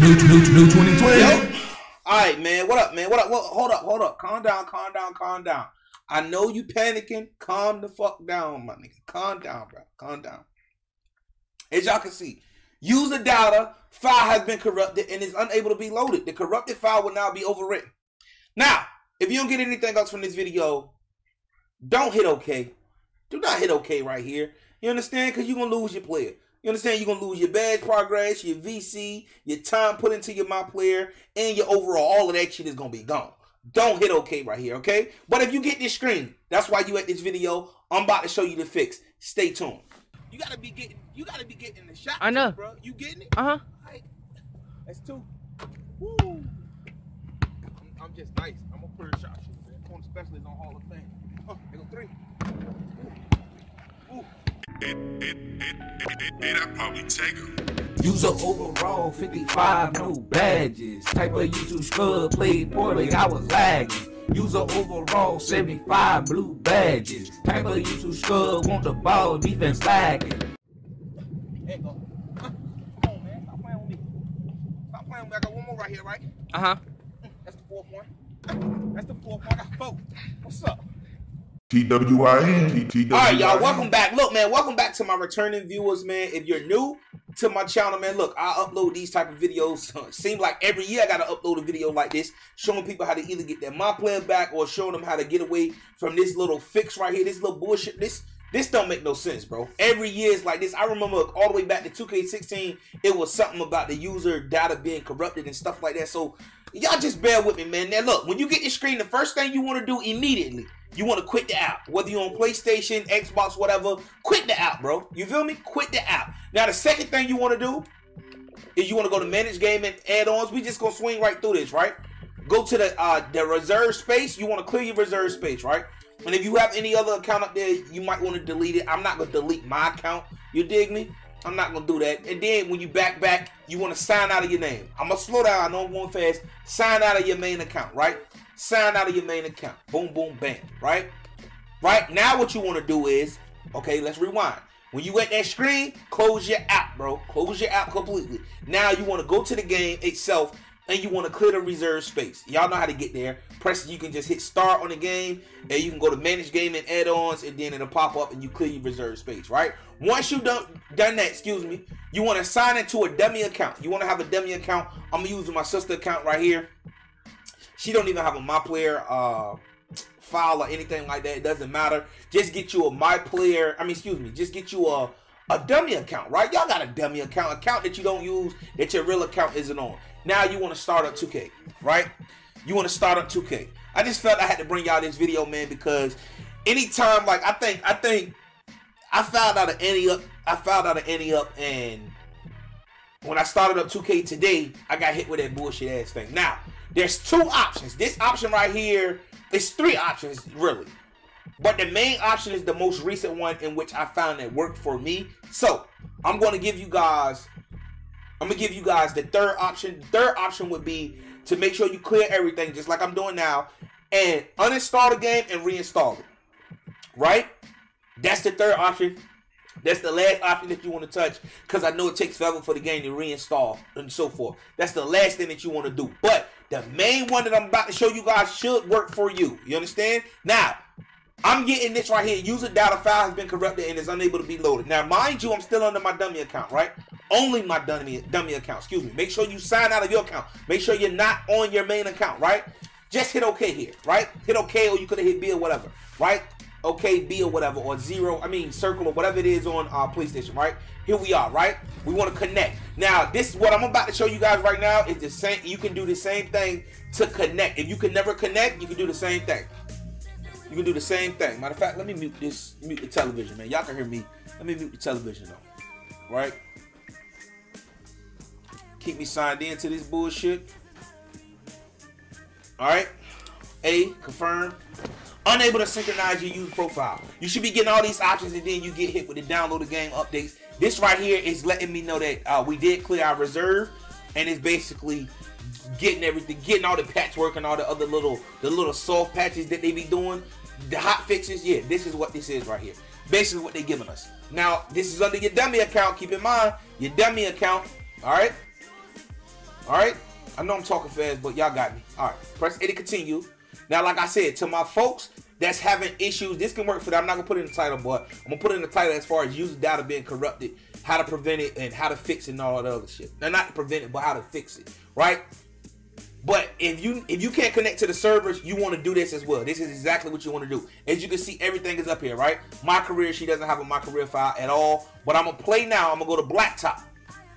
New, new, new 2020. Yo. All right, man. What up, man? What up? What, hold up, hold up. Calm down, calm down, calm down. I know you panicking. Calm the fuck down, my nigga. Calm down, bro. Calm down. As y'all can see, user data file has been corrupted and is unable to be loaded. The corrupted file will now be overwritten. Now, if you don't get anything else from this video, don't hit OK. Do not hit OK right here. You understand? Because you're going to lose your player. You understand? You're going to lose your badge progress, your VC, your time put into your My Player, and your overall. All of that shit is going to be gone. Don't hit OK right here, okay? But if you get this screen, that's why you at this video. I'm about to show you the fix. Stay tuned. You gotta be getting, you gotta be getting the shot. I know. bro. You getting it? Uh huh. Right. That's two. Woo. I'm, I'm just nice. I'm gonna put a shot shooter. man. Corner specialist on Hall of Fame. Oh, there go three. Ooh. Ooh. It, it, it, it, it, it'll probably take him. User overall 55 no badges. Type of YouTube scrub played poorly, I was lagging. User overall 75 blue badges. Type of YouTube scrub want the ball, defense lagging. There you go. Huh. Come on, man. Stop playing with me. Stop playing with me. I got one more right here, right? Uh huh. That's the fourth one. That's the fourth one. I got four. What's up? T-W-I-N, T-W-I-N. All right, y'all. Welcome back. Look, man. Welcome back to my returning viewers, man. If you're new to my channel, man, look, I upload these type of videos. Seems like every year I gotta upload a video like this, showing people how to either get their my player back or showing them how to get away from this little fix right here, this little bullshit. This this don't make no sense, bro. Every year is like this. I remember all the way back to 2K16, it was something about the user data being corrupted and stuff like that. So y'all just bear with me, man. Now look, when you get your screen, the first thing you want to do immediately, you want to quit the app. Whether you're on PlayStation, Xbox, whatever, quit the app, bro. You feel me? Quit the app. Now the second thing you want to do is you want to go to manage game and add-ons. We just gonna swing right through this, right? Go to the uh the reserve space. You want to clear your reserve space, right? And if you have any other account up there, you might want to delete it. I'm not gonna delete my account. You dig me? I'm not gonna do that. And then when you back back, you want to sign out of your name. I'm gonna slow down. I know I'm going fast. Sign out of your main account, right? Sign out of your main account. Boom, boom, bam. Right? Right now, what you want to do is, okay, let's rewind. When you at that screen, close your app, bro. Close your app completely. Now you want to go to the game itself and you want to clear the reserve space. Y'all know how to get there. Press, you can just hit start on the game and you can go to manage game and add-ons and then it'll pop up and you clear your reserve space, right? Once you've done, done that, excuse me, you want to sign into a dummy account. You want to have a dummy account. I'm using my sister account right here. She don't even have a my player uh file or anything like that. It doesn't matter. Just get you a my player. I mean, excuse me. Just get you a a dummy account, right? Y'all got a dummy account, account that you don't use, that your real account isn't on. Now you want to start up 2K, right? You want to start up 2K. I just felt I had to bring y'all this video, man, because anytime, like I think, I think I found out of any up, I found out of any up, and when I started up 2K today, I got hit with that bullshit ass thing. Now, there's two options. This option right here, it's three options really. But the main option is the most recent one in which I found that worked for me. So, I'm going to give you guys I'm going to give you guys the third option. Third option would be to make sure you clear everything just like I'm doing now and uninstall the game and reinstall it. Right? That's the third option. That's the last option that you want to touch because I know it takes forever for the game to reinstall and so forth. That's the last thing that you want to do. But the main one that I'm about to show you guys should work for you. You understand? Now, I'm getting this right here. User data file has been corrupted and is unable to be loaded. Now, mind you, I'm still under my dummy account, right? Only my dummy dummy account. Excuse me. Make sure you sign out of your account. Make sure you're not on your main account, right? Just hit OK here, right? Hit OK, or you could have hit B or whatever, right? OK, B or whatever, or zero. I mean, circle or whatever it is on uh, PlayStation, right? Here we are, right? We want to connect. Now, this is what I'm about to show you guys right now is the same. You can do the same thing to connect. If you can never connect, you can do the same thing. You can do the same thing. Matter of fact, let me mute this, mute the television, man. Y'all can hear me. Let me mute the television though. Right? Keep me signed in to this bullshit. Alright. A, confirm. Unable to synchronize your user profile. You should be getting all these options and then you get hit with the download the game updates. This right here is letting me know that uh, we did clear our reserve and it's basically getting everything, getting all the patchwork and all the other little, the little soft patches that they be doing. The hot fixes, yeah, this is what this is right here. Basically what they're giving us. Now, this is under your dummy account. Keep in mind, your dummy account, all right? All right. I know I'm talking fast, but y'all got me. All right. Press A to continue. Now, like I said, to my folks that's having issues, this can work for them. I'm not gonna put in the title, but I'm gonna put in the title as far as user data being corrupted, how to prevent it, and how to fix it, and all that other shit. Now, not prevent it, but how to fix it, right? But if you if you can't connect to the servers, you want to do this as well. This is exactly what you want to do. As you can see, everything is up here, right? My career, she doesn't have a my career file at all. But I'm gonna play now. I'm gonna go to blacktop.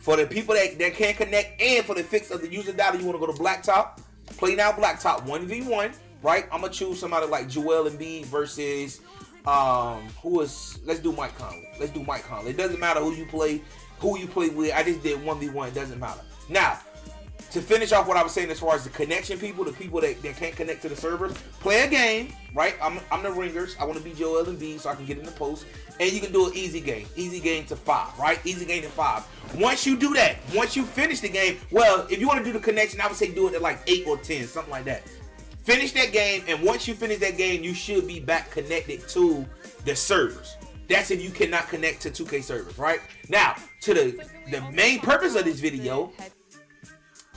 For the people that, that can't connect and for the fix of the user data, you want to go to blacktop. Play now blacktop 1v1, right? I'm gonna choose somebody like Joel Embiid versus um who is let's do Mike Conley. Let's do Mike Conley. It doesn't matter who you play, who you play with. I just did 1v1, it doesn't matter. Now, to finish off what I was saying as far as the connection people, the people that, that can't connect to the servers, play a game, right? I'm, I'm the ringers. I want to be Joel Embiid so I can get in the post. And you can do an easy game. Easy game to five, right? Easy game to five. Once you do that, once you finish the game, well, if you want to do the connection, I would say do it at like eight or ten, something like that. Finish that game, and once you finish that game, you should be back connected to the servers. That's if you cannot connect to 2K servers, right? Now, to the the main purpose of this video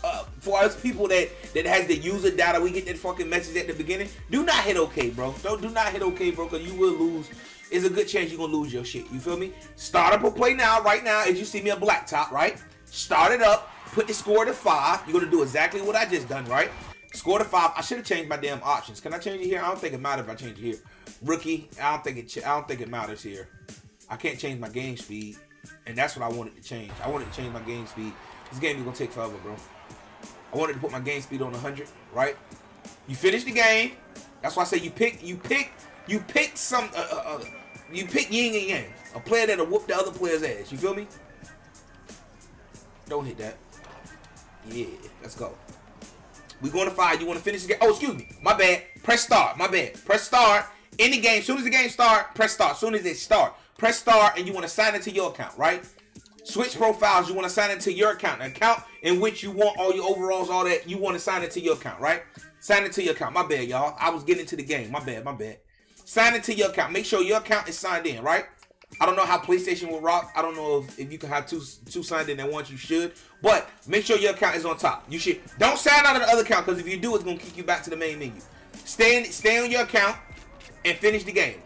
uh, for us people that that has the user data, we get that fucking message at the beginning. Do not hit OK, bro. Don't do not hit OK, bro, because you will lose. It's a good chance you're gonna lose your shit. You feel me? Start up a play now, right now, as you see me a black top, right? Start it up, put the score to five. You're gonna do exactly what I just done, right? Score to five. I should have changed my damn options. Can I change it here? I don't think it matters if I change it here. Rookie, I don't think it. I don't think it matters here. I can't change my game speed, and that's what I wanted to change. I wanted to change my game speed. This game is gonna take forever, bro. I wanted to put my game speed on 100, right? You finish the game. That's why I say you pick, you pick, you pick some, uh, uh, uh, you pick yin and yang. A player that'll whoop the other player's ass. You feel me? Don't hit that. Yeah, let's go. We going to five. You want to finish the game? Oh, excuse me. My bad. Press start. My bad. Press start. In the game. As soon as the game start, press start. As soon as it start, press start, and you want to sign into your account, right? Switch profiles. You want to sign into your account, an account in which you want all your overalls, all that. You want to sign into your account, right? Sign into your account. My bad, y'all. I was getting into the game. My bad. My bad. Sign into your account. Make sure your account is signed in, right? I don't know how PlayStation will rock. I don't know if, if you can have two two signed in at once. You should, but make sure your account is on top. You should don't sign out of the other account because if you do, it's gonna kick you back to the main menu. Stay in, stay on your account and finish the game.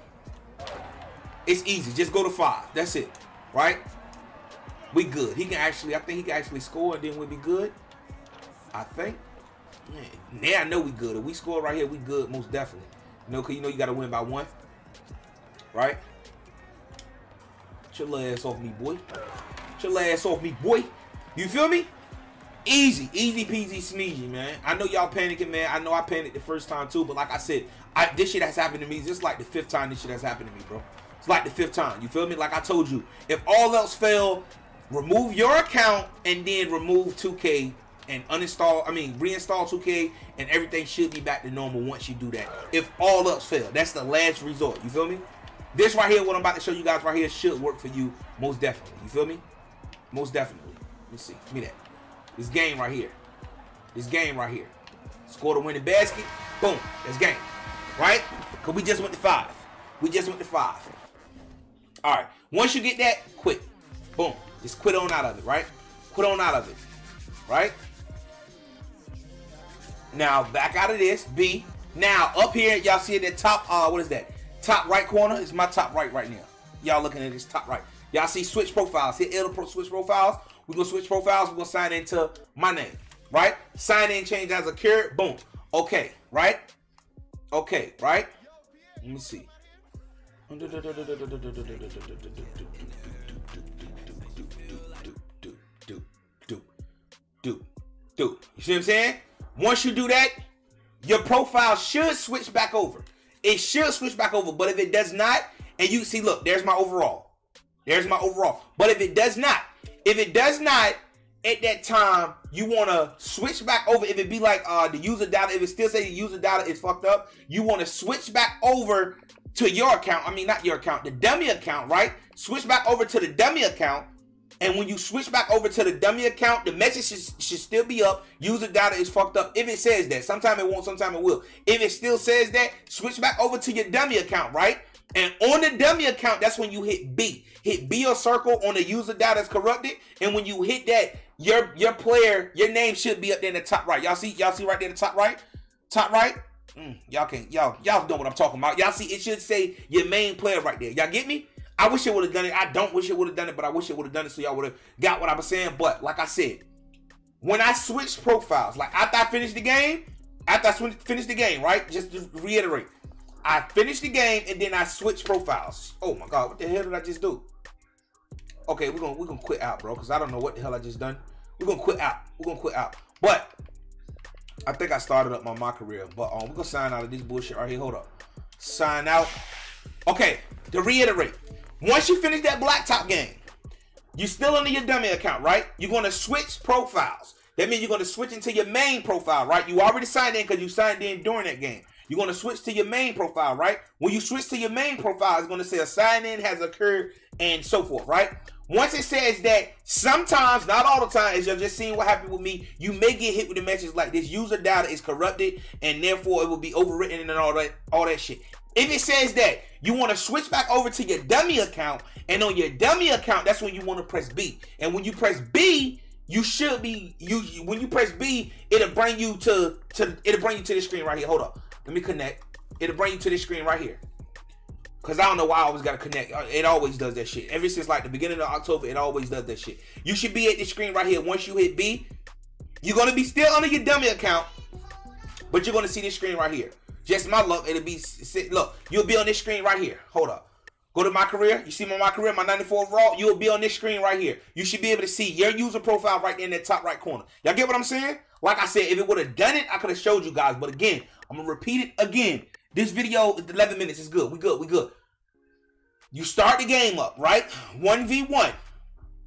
It's easy. Just go to five. That's it, right? We good. He can actually, I think he can actually score and then we'll be good. I think. Man, now I know we good. If we score right here, we good most definitely. You know, cause you know you gotta win by one. Right? Your ass off me, boy. Your ass off me, boy. You feel me? Easy, easy peasy sneezy, man. I know y'all panicking, man. I know I panicked the first time too, but like I said, I, this shit has happened to me just like the fifth time this shit has happened to me, bro. It's like the fifth time. You feel me? Like I told you, if all else fail, remove your account and then remove 2K and uninstall, I mean, reinstall 2K and everything should be back to normal once you do that. If all else fail, that's the last resort. You feel me? This right here, what I'm about to show you guys right here, should work for you most definitely. You feel me? Most definitely. Let me see. Give me that. This game right here. This game right here. Score the winning basket. Boom. That's game. Right? Because we just went to five. We just went to five. All right. Once you get that, quit. Boom. Just quit on out of it, right? Quit on out of it, right? Now back out of this. B. Now up here, y'all see the top. Uh, what is that? Top right corner is my top right right now. Y'all looking at this top right. Y'all see switch profiles. Hit L to switch profiles. We're gonna switch profiles. We're gonna sign into my name, right? Sign in, change as a carrot. Boom. Okay, right? Okay, right? Let me see You see what I'm saying? Once you do that, your profile should switch back over. It should switch back over. But if it does not, and you see, look, there's my overall. There's my overall. But if it does not, if it does not, at that time, you want to switch back over. If it be like uh, the user data, if it still say the user data is fucked up, you want to switch back over to your account. I mean, not your account, the dummy account, right? Switch back over to the dummy account and when you switch back over to the dummy account, the message should, should still be up. User data is fucked up. If it says that, sometime it won't, sometime it will. If it still says that, switch back over to your dummy account, right? And on the dummy account, that's when you hit B. Hit B or circle on the user data is corrupted. And when you hit that, your your player, your name should be up there in the top right. Y'all see, y'all see right there in the top right, top right. Mm, y'all can y'all y'all know what I'm talking about. Y'all see, it should say your main player right there. Y'all get me? I wish it would have done it. I don't wish it would have done it, but I wish it would have done it so y'all would have got what I was saying. But like I said, when I switched profiles, like after I finished the game, after I finished the game, right? Just to reiterate, I finished the game and then I switched profiles. Oh my god, what the hell did I just do? Okay, we're gonna we're gonna quit out, bro, because I don't know what the hell I just done. We're gonna quit out. We're gonna quit out. But I think I started up my my career. But um, we're gonna sign out of this bullshit right here. Hold up. Sign out. Okay, to reiterate, once you finish that blacktop game, you're still under your dummy account, right? You're gonna switch profiles. That means you're gonna switch into your main profile, right? You already signed in because you signed in during that game. You're gonna switch to your main profile, right? When you switch to your main profile, it's gonna say a sign in has occurred and so forth, right? Once it says that, sometimes, not all the time, as you're just seeing what happened with me, you may get hit with a message like this user data is corrupted and therefore it will be overwritten and all that, all that shit. If it says that you want to switch back over to your dummy account, and on your dummy account, that's when you want to press B. And when you press B, you should be you when you press B, it'll bring you to to it'll bring you to this screen right here. Hold up. Let me connect. It'll bring you to this screen right here. Cause I don't know why I always gotta connect. Uh, It always does that shit. Ever since like the beginning of October, it always does that shit. You should be at the screen right here. Once you hit B, you're gonna be still under your dummy account, but you're gonna see this screen right here. Just my luck, it'll be sit- look. You'll be on this screen right here. Hold up. Go to my career. You see my my career, my 94 overall. You'll be on this screen right here. You should be able to see your user profile right in that top right corner. Y'all get what I'm saying? Like I said, if it would have done it, I could have showed you guys. But again, I'm gonna repeat it again. This video, 11 minutes is good. We good. We good. You start the game up, right? 1v1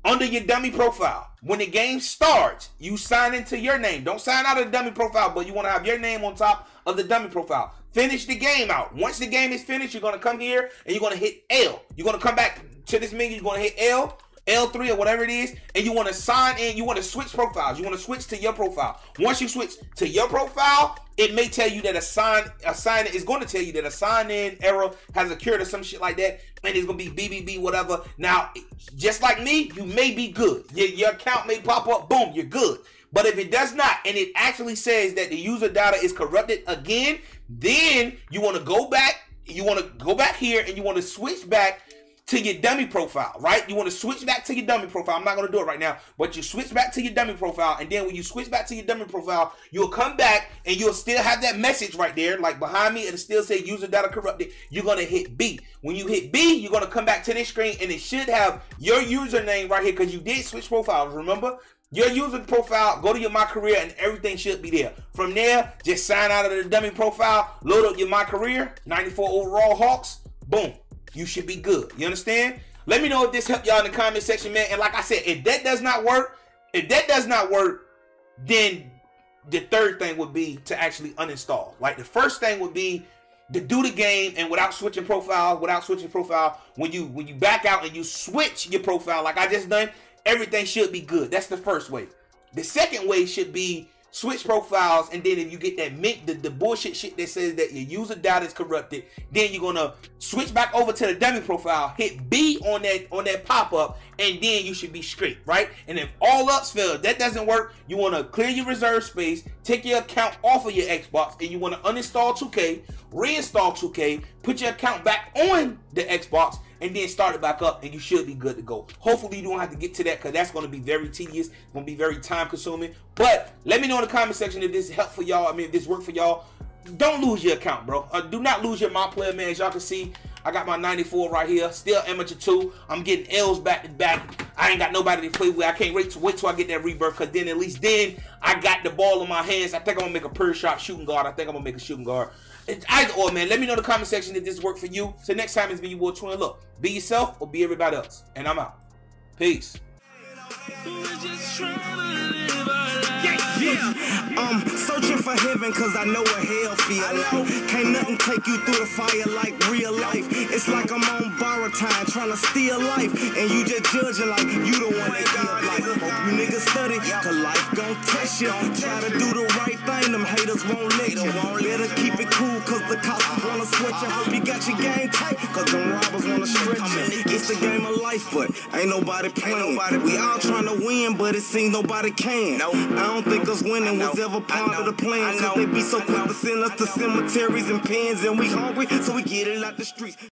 under your dummy profile. When the game starts, you sign into your name. Don't sign out of the dummy profile, but you want to have your name on top of the dummy profile. Finish the game out. Once the game is finished, you're going to come here and you're going to hit L. You're going to come back to this menu. You're going to hit L. L3 or whatever it is, and you want to sign in, you want to switch profiles. You want to switch to your profile. Once you switch to your profile, it may tell you that a sign a sign is going to tell you that a sign in error has occurred or some shit like that, and it's going to be BBB whatever. Now, just like me, you may be good. Your, your account may pop up, boom, you're good. But if it does not, and it actually says that the user data is corrupted again, then you want to go back. You want to go back here, and you want to switch back to your dummy profile, right? You want to switch back to your dummy profile. I'm not going to do it right now, but you switch back to your dummy profile, and then when you switch back to your dummy profile, you'll come back and you'll still have that message right there, like behind me, it'll still say user data corrupted. You're going to hit B. When you hit B, you're going to come back to this screen, and it should have your username right here because you did switch profiles, remember? Your user profile, go to your My Career, and everything should be there. From there, just sign out of the dummy profile, load up your My Career, 94 overall Hawks, boom you should be good. You understand? Let me know if this helped y'all in the comment section, man. And like I said, if that does not work, if that does not work, then the third thing would be to actually uninstall. Like the first thing would be to do the game and without switching profile, without switching profile, when you when you back out and you switch your profile like I just done, everything should be good. That's the first way. The second way should be switch profiles, and then if you get that mint, the, the bullshit shit that says that your user data is corrupted, then you're gonna switch back over to the dummy profile, hit B on that on that pop up, and then you should be straight, right? And if all else fails, that doesn't work, you wanna clear your reserve space, take your account off of your Xbox, and you wanna uninstall 2K, reinstall 2K, put your account back on the Xbox, and then start it back up and you should be good to go. Hopefully you don't have to get to that because that's going to be very tedious, It's going to be very time consuming. But let me know in the comment section if this helped for y'all. I mean, if this worked for y'all. Don't lose your account, bro. Uh, do not lose your my player, man. As y'all can see, I got my 94 right here. Still amateur 2. I'm getting L's back to back. I ain't got nobody to play with. I can't wait to wait till I get that rebirth because then at least then I got the ball in my hands. I think I'm going to make a pure shot shooting guard. I think I'm going to make a shooting guard. Either or, man. Let me know in the comment section if this worked for you. So next time it's your boy Twin. Look, be yourself or be everybody else. And I'm out. Peace. I'm searching for heaven cause I know what hell feel like. Can't nothing take you through the fire like real life. It's like I'm on borrowed time trying to steal life. And you just judging like you the one that give life. Hope you niggas study, cause life gon' test you. Try to do the right thing, them haters won't let you. Better keep it cool cause the cops wanna switch you. Hope you got your game tight cause them robbers wanna stretch you. It's the game of life, but ain't nobody playing. We all trying to win, but it seems nobody can. I don't think us winning was ever part of the plan. Cause they be so quick to send us to cemeteries and pens, and we hungry, so we get it out the streets.